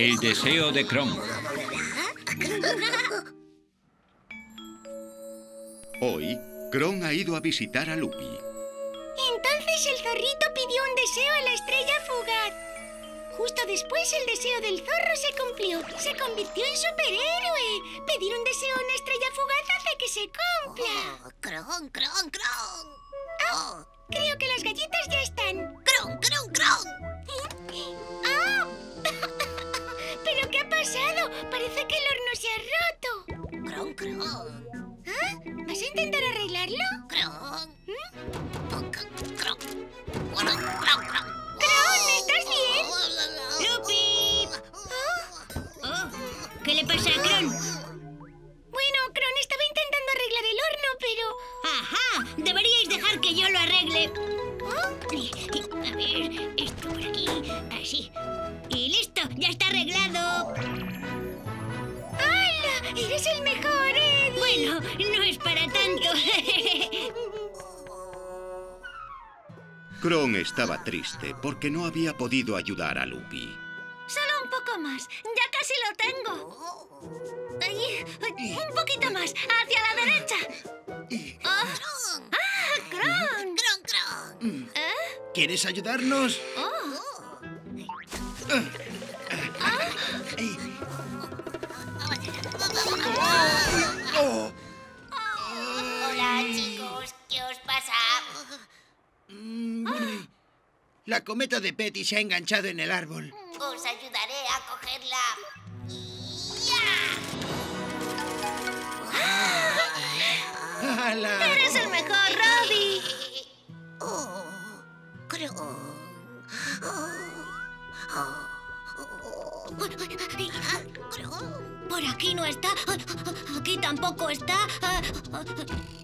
El deseo de Kron. Hoy, Kron ha ido a visitar a Lupi. Entonces el zorrito pidió un deseo a la estrella fugaz. Justo después el deseo del zorro se cumplió. Se convirtió en superhéroe. Pedir un deseo a una estrella fugaz hace que se cumpla. Oh, cron, cron, cron. Oh, Creo que las galletas ya están. cron, cron, cron. ¡Ah! ¿Pero qué ha pasado? Parece que el horno se ha roto. Cron, cron, ¿Ah? ¿Vas a intentar arreglarlo? cron. Cron, cron. ¡Cron, Kron estaba triste porque no había podido ayudar a Lupi. Solo un poco más. Ya casi lo tengo. Ahí, un poquito más. Hacia la derecha. ¡Ah! ¡Ah, Kron! Cron, cron. ¿Eh? ¿Quieres ayudarnos? ¡Oh! Oh, La cometa de Petty se ha enganchado en el árbol. Os ayudaré a cogerla. ¡Hala! ¡Eres el mejor, Robbie! Oh, cron. Cron. Por aquí no está. Aquí tampoco está.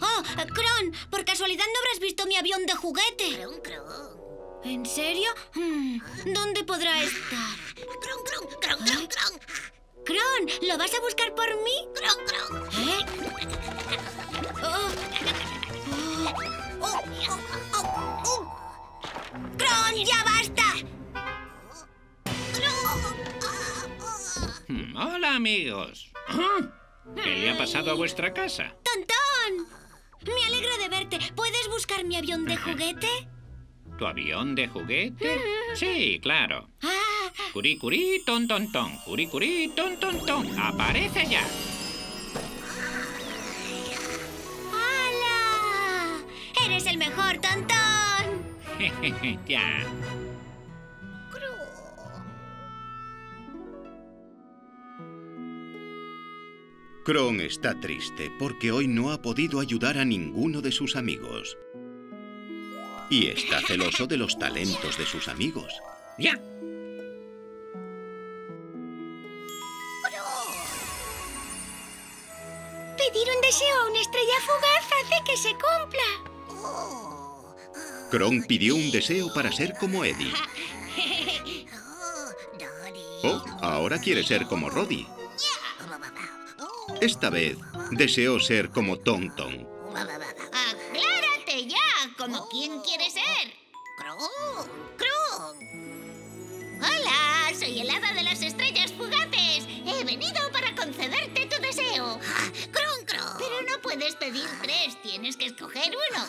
¡Oh, Kron! Por casualidad no habrás visto mi avión de juguete. Cron, cron. ¿En serio? Hmm, ¿Dónde podrá estar? Cron, cron, cron, cron, cron. Kron, ¿lo vas a buscar por mí? Cron, cron. ¿Eh? Oh, Oh, oh, oh, oh. ¡Kron, ya basta! Hmm, Hola, amigos. Ah, ¿Qué le ha pasado a vuestra casa? ¡Tontón! Me alegro de verte. ¿Puedes buscar mi avión de juguete? ¿Tu avión de juguete? Sí, claro. Curí, curí, ton, ton, ton. Curí, curí, ton, ton, ton. ¡Aparece ya! ¡Hala! ¡Eres el mejor, Tontón! Jejeje, ya. Kron está triste porque hoy no ha podido ayudar a ninguno de sus amigos. Y está celoso de los talentos de sus amigos. ¡Ya! Pedir un deseo a una estrella fugaz hace que se cumpla. Kron pidió un deseo para ser como Eddie. Oh, ahora quiere ser como Roddy. Esta vez deseó ser como Tom Tom. Puedes pedir tres, tienes que escoger uno.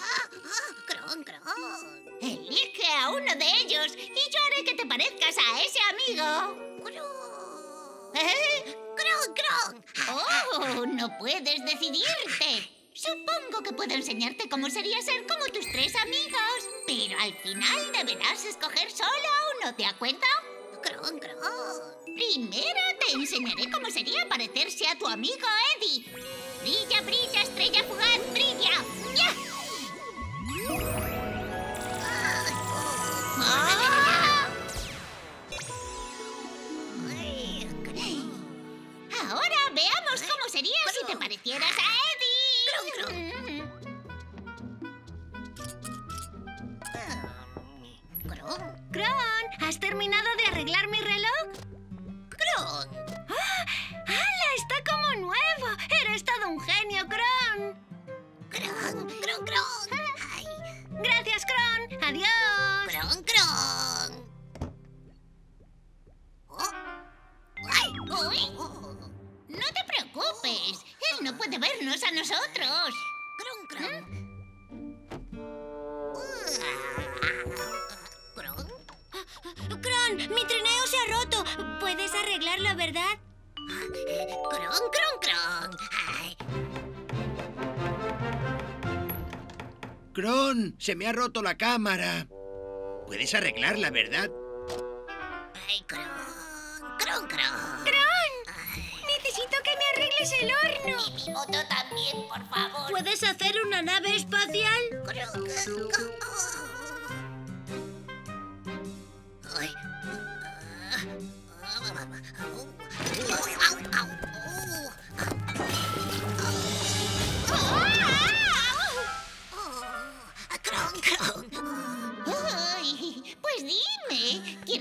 Cron, cron. Elige a uno de ellos y yo haré que te parezcas a ese amigo. Cron. ¿Eh? Cron, cron. ¡Oh! No puedes decidirte. Supongo que puedo enseñarte cómo sería ser como tus tres amigos. Pero al final deberás escoger solo a uno, ¿de acuerdo? Cron, cron. Primero te enseñaré cómo sería parecerse a tu amigo Eddie. Brilla, brilla, estrella fugaz, brilla. ¡Ya! ¡Ah! Ahora veamos cómo sería si te parecieras a Eddie. Cron, ¿has terminado Cron, se me ha roto la cámara. Puedes arreglarla, ¿verdad? ay, cron, cron, cron. Necesito que me arregles el horno. Y mi moto también, por favor. ¿Puedes hacer una nave espacial? Cron. Ay.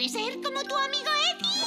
¿Quieres ser como tu amigo Eddie?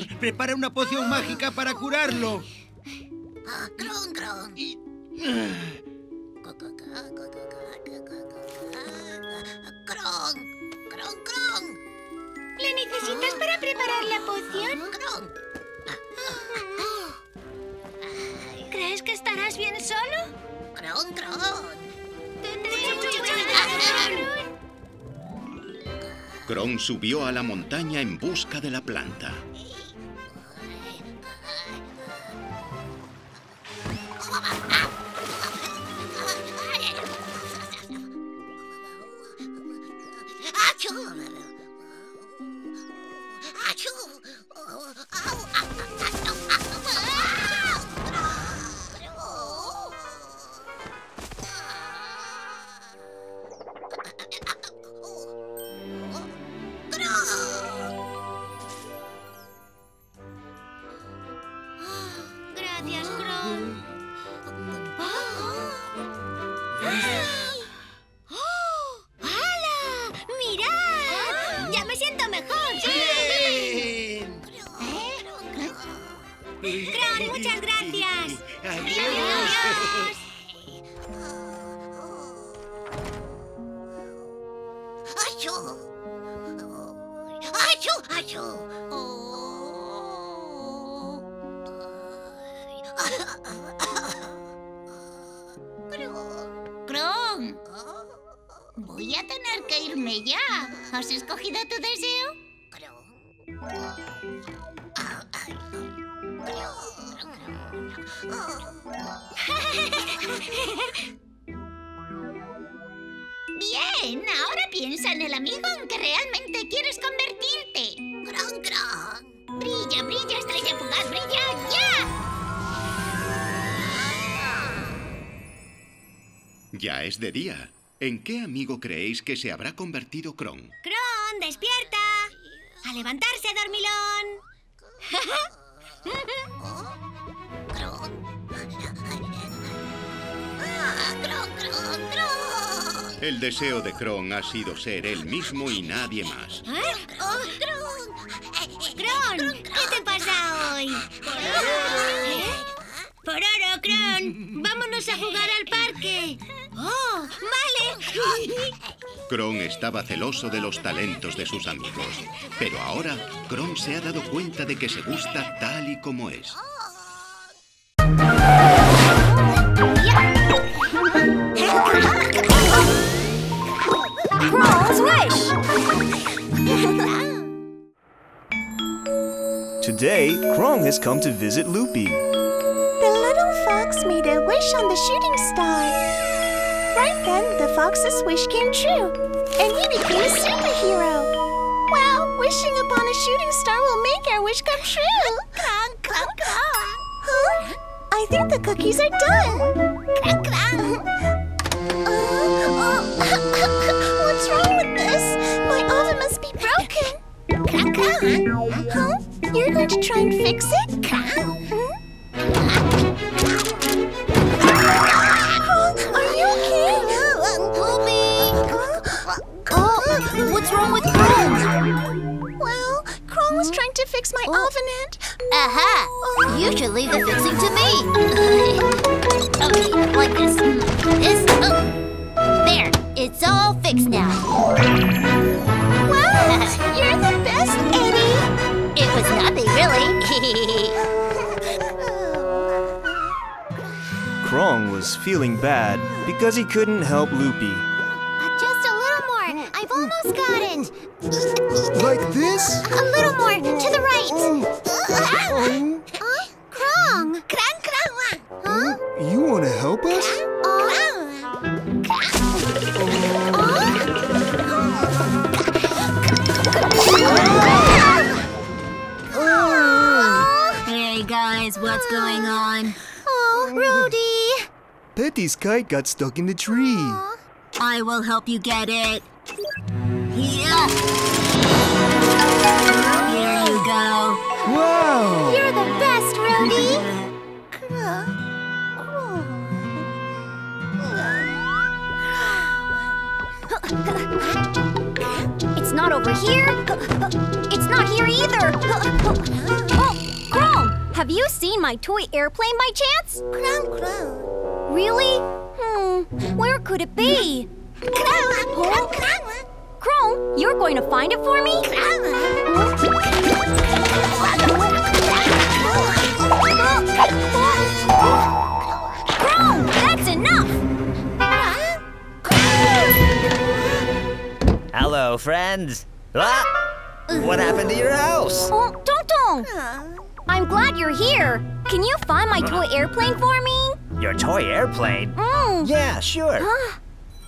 favor, prepara una poción mágica para curarlo. Ah, Cron, cron. Cron, cron, cron. ¿Le necesitas para preparar la poción? Cron. ¿Crees que estarás bien solo? Cron, cron. Tendré mucho cuidado. Kron subió a la montaña en busca de la planta. 秋后秋 ¡Achú! ¡Achú! ¡Achú! ¡Cron! Voy a tener que irme ya. ¿Has escogido tu deseo? Bien, piensa en el amigo en que realmente quieres convertirte. ¡Cron, cron! Brilla, Brilla, estrella fugaz, brilla ya. Ya es de día. ¿En qué amigo creéis que se habrá convertido Kron? Cron, despierta. A levantarse, dormilón. El deseo de Kron ha sido ser él mismo y nadie más. ¿Eh? Oh. Cron, ¿qué te pasa hoy? ¿Eh? Pororo, Cron, vámonos a jugar al parque. Oh, vale. Kron estaba celoso de los talentos de sus amigos. Pero ahora, Kron se ha dado cuenta de que se gusta tal y como es. Crong's. Today, Crong has come to visit Loopy. The little fox made a wish on the shooting star. Right then, the fox's wish came true, and he became a superhero. Well, wishing upon a shooting star will make our wish come true. Cron, Cron, Cron. Huh? I think the cookies are done. Huh? You're going to try and fix it? Huh? Are you okay? Oh, what's wrong with Crong? Well, Crong was trying to fix my oh. oven and... Aha! You should leave the fixing to me. okay, like this. This. Oh. There. It's all fixed now. Feeling bad because he couldn't help Loopy. Uh, just a little more. I've almost got it. Like this? A little more to the right. Oh. Uh, huh? Crong. Crong, crong. Huh? You want to help us? Oh. Oh. Hey guys, what's going on? Oh, kite got stuck in the tree. I will help you get it. Yeah. Here you go. Wow! You're the best, Rody! It's not over here. It's not here either. Oh, Crong, have you seen my toy airplane by chance? Crown, crown. Really? Hmm, where could it be? Crown, Crong, you're going to find it for me? Crong, that's enough! Hello, friends. Ah! What happened to your house? Oh, Tong I'm glad you're here. Can you find my toy airplane for me? Your toy airplane? Mm. Yeah, sure. Huh?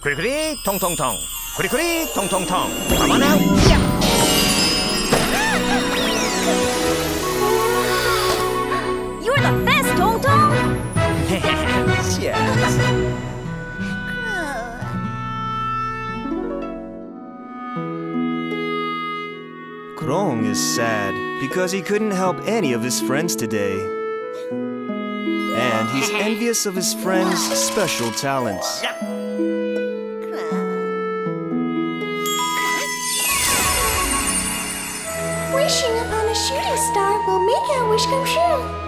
Kuri tong tong tong. Kuri kuri tong tong tong. Come on out. You're the best, Tong Tong! yes. Crong is sad because he couldn't help any of his friends today. And he's envious of his friends' special talents. Wishing upon a shooting star will make our wish come true.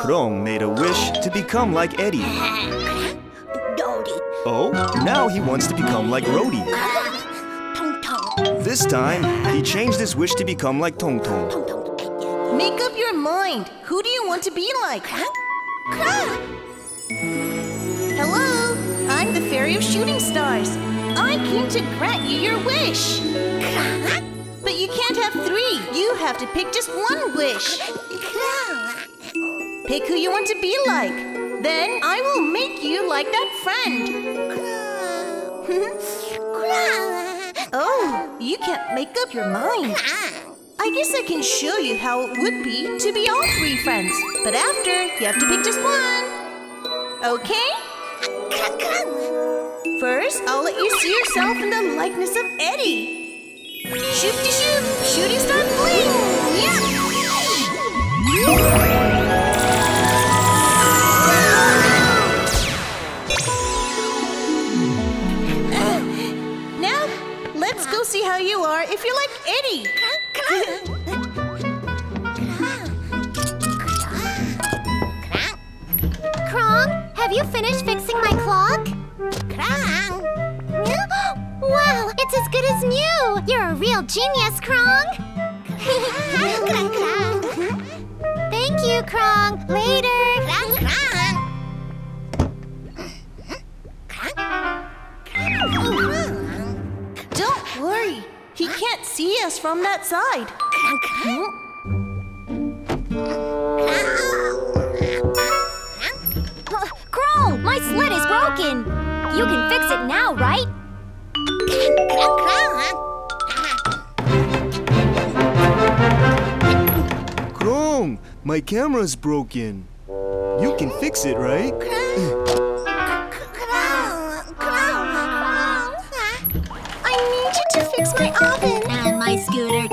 Crong made a wish to become like Eddy. Oh, now he wants to become like Rody. This time, he changed his wish to become like Tong Tong. Mind. Who do you want to be like? Hello, I'm the Fairy of Shooting Stars. I came to grant you your wish. But you can't have three. You have to pick just one wish. Pick who you want to be like. Then I will make you like that friend. oh, you can't make up your mind. I guess I can show you how it would be to be all three friends. But after, you have to pick just one. Okay? First, I'll let you see yourself in the likeness of Eddy. Shoot to shoot, shooting star fling! Uh, now, let's go see how you are if you're like Eddy. Have you finished fixing my clock? Crong! Wow, it's as good as new! You're a real genius, Crong! Crong, Crong! Thank you, Crong! Later! Crong, Crong! Don't worry, he can't see us from that side. My sled is broken! You can fix it now, right? Crong, Crong! Crong, my camera's broken. You can fix it, right? I need you to fix my oven. And my scooter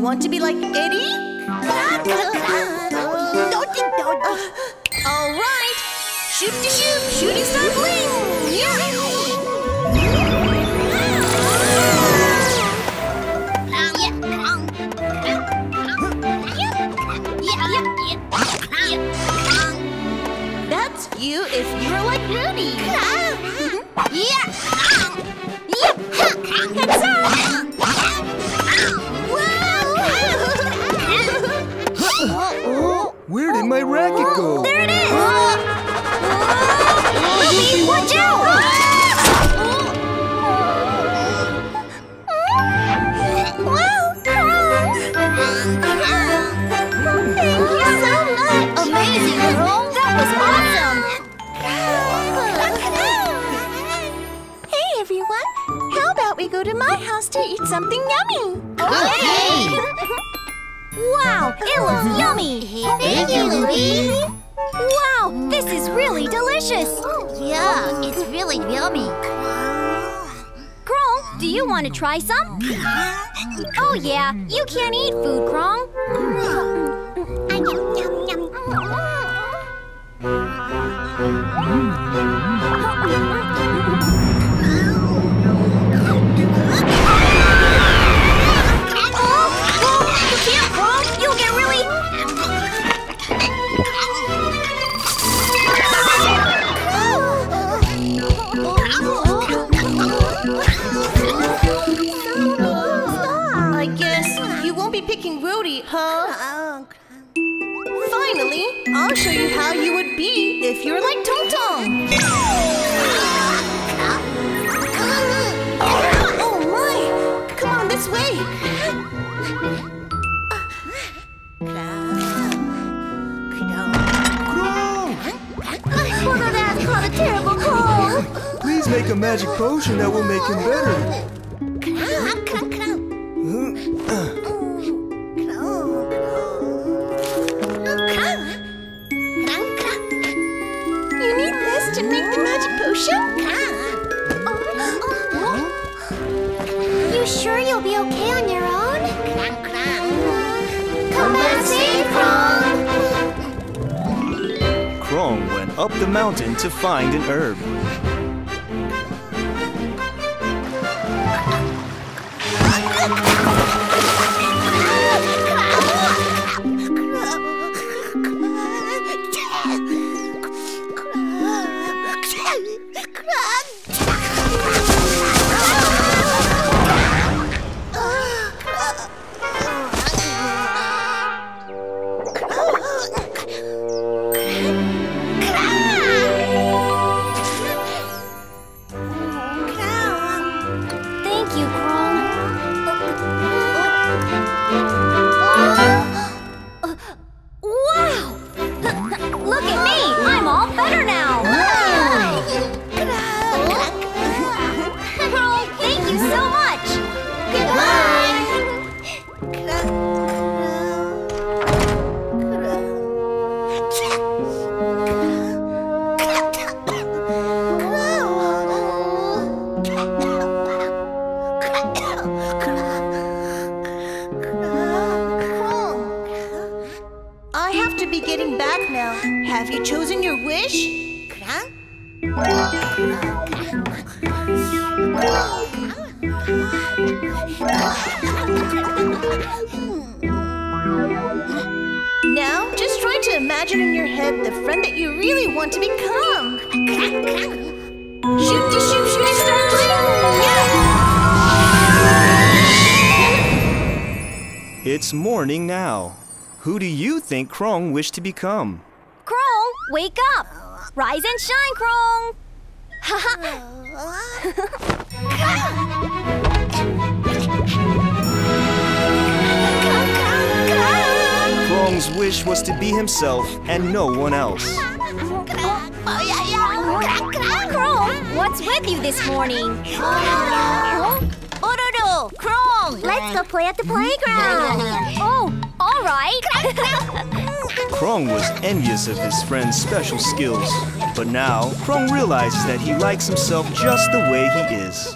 want to be like Eddy? Go to my house to eat something yummy? Okay! Wow, it looks yummy! Thank you, Louie. Wow, this is really delicious! Yeah, it's really yummy. Crong, do you want to try some? Oh yeah, you can't eat food, Crong. Oh, if you're like Tong Tong. Oh my! Come on this way. Crong, no, that's called a terrible cold! please make a magic potion that will make him better. to find an herb. そう。Morning now. Who do you think Crong wished to become? Crong, wake up! Rise and shine, Crong! Crong's wish was to be himself and no one else. Crong, what's with you this morning? Pororo, Crong. Let's go play at the playground. oh, all right. Crong was envious of his friend's special skills. But now, Crong realizes that he likes himself just the way he is.